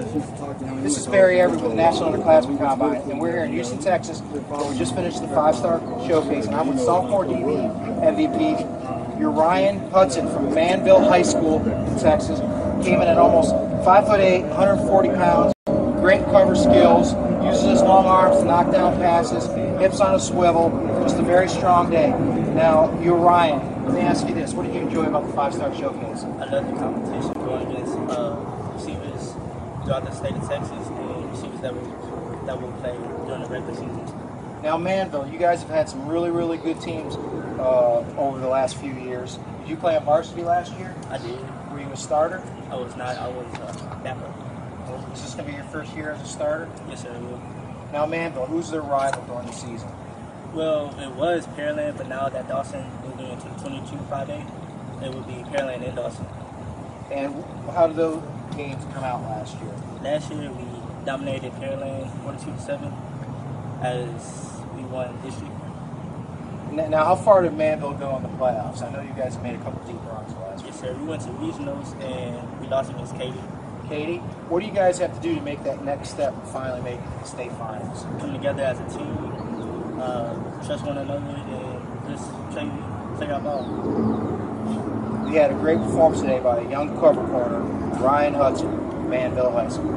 This is Barry Everett with the National Underclassmen Combine, and we're here in Houston, Texas, where we just finished the five-star showcase, and I'm with sophomore DB MVP, Uryan Hudson from Manvel High School in Texas. Came in at almost 5'8", 140 pounds, great cover skills, uses his long arms to knock down passes, hips on a swivel, just a very strong day. Now, Uryan, let me ask you this, what did you enjoy about the five-star showcase? I love the competition going against uh, receivers throughout the state of Texas and receivers that will that will play during the regular season. Now, Manvel, you guys have had some really, really good teams uh, over the last few years. Did you play on varsity last year? I did. Were you a starter? I was not. I was uh, backup. Is this going to be your first year as a starter? Yes, sir. it will. Now, Manvel, who's their rival during the season? Well, it was Pearland, but now that Dawson moved into the 22 Friday, it will be Pearland and Dawson. And how did those games come out last year? Last year we dominated Pearland 42 to 7 as we won district. N- Now, how far did Manvel go in the playoffs? I know you guys made a couple deep runs last year. Yes, sir. We went to regionals and we lost against Katy. Katie, what do you guys have to do to make that next step and finally make the state finals? Come together as a team, uh, trust one another, and just play, play our ball. We had a great performance today by a young cover corner, Ryan Hudson, Manvel High School.